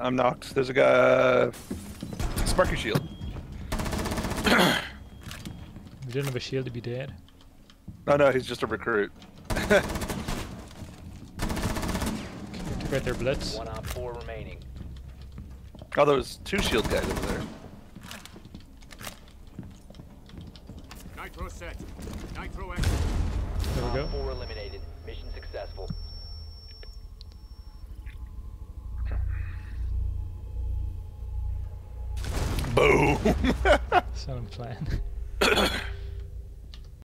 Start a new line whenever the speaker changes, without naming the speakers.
I'm knocked. There's a guy. Uh, Sparky shield.
We don't have a shield to be dead.
No, no, he's just a recruit.
Okay, took out their blitz.
One op four remaining.
Oh, there was two shield guys over there.
Nitro set. Nitro active.
There we go.
four eliminated.
Boom.
So I'm playing.